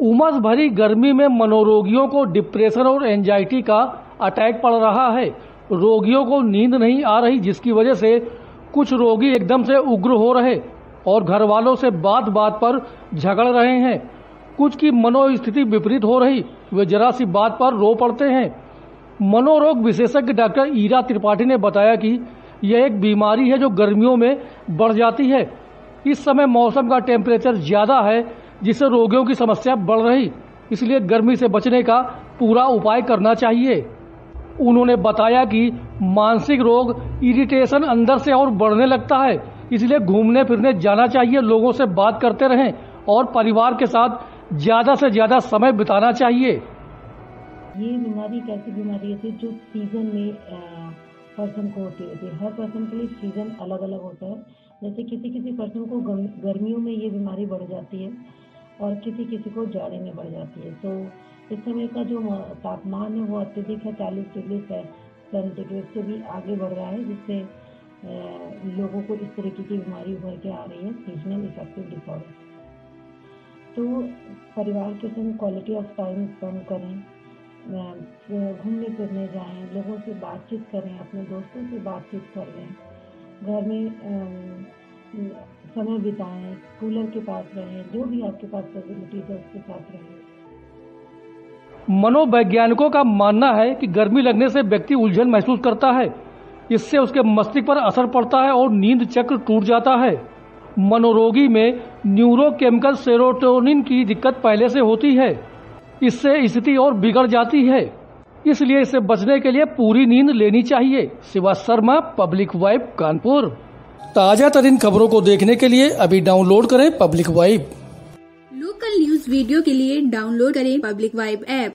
उमस भरी गर्मी में मनोरोगियों को डिप्रेशन और एंजाइटी का अटैक पड़ रहा है। रोगियों को नींद नहीं आ रही, जिसकी वजह से कुछ रोगी एकदम से उग्र हो रहे और घर वालों से बात बात पर झगड़ रहे हैं। कुछ की मनोस्थिति विपरीत हो रही, वे जरा सी बात पर रो पड़ते हैं। मनोरोग विशेषज्ञ डॉक्टर ईरा त्रिपाठी ने बताया कि यह एक बीमारी है जो गर्मियों में बढ़ जाती है। इस समय मौसम का टेम्परेचर ज़्यादा है जिससे रोगियों की समस्या बढ़ रही। इसलिए गर्मी से बचने का पूरा उपाय करना चाहिए। उन्होंने बताया कि मानसिक रोग इरिटेशन अंदर से और बढ़ने लगता है। इसलिए घूमने फिरने जाना चाहिए, लोगों से बात करते रहें और परिवार के साथ ज़्यादा से ज़्यादा समय बिताना चाहिए। ये बीमारी एक ऐसी बीमारी होती है जो सीज़न में पर्सन को होती है। हर पर्सन के लिए सीज़न अलग अलग होता है। जैसे किसी किसी पर्सन को गर्मियों में ये बीमारी बढ़ जाती है। और किसी किसी को जाड़े में बढ़ जाती है। तो इस समय का जो तापमान है वो अत्यधिक है, चालीस डिग्री सेंटीग्रेड से भी आगे बढ़ रहा है, जिससे लोगों को इस तरीके की बीमारी उभर के आ रही है सीजनल इफ़ेक्टिव डिसऑर्डर तो परिवार के संग क्वालिटी ऑफ़ टाइम स्पेंड करें घूमने, फिरने जाएँ, लोगों से बातचीत करें, अपने दोस्तों से बातचीत कर लें। घर में समय बिताएँ, कूलर के पास रहें, जो भी आपके पास फैसिलिटीज़ है, उसके साथ रहें। मनोवैज्ञानिकों का मानना है कि गर्मी लगने से व्यक्ति उलझन महसूस करता है। इससे उसके मस्तिष्क पर असर पड़ता है और नींद चक्र टूट जाता है। मनोरोगी में न्यूरोकेमिकल सेरोटोनिन की दिक्कत पहले से होती है। इससे स्थिति और बिगड़ जाती है। इसलिए इससे बचने के लिए पूरी नींद लेनी चाहिए। Shiva Sharma, public vibe, Kanpur. ताज़ा तरीन खबरों को देखने के लिए अभी डाउनलोड करें public vibe. Local news video के लिए डाउनलोड करें पब्लिक वाइब ऐप।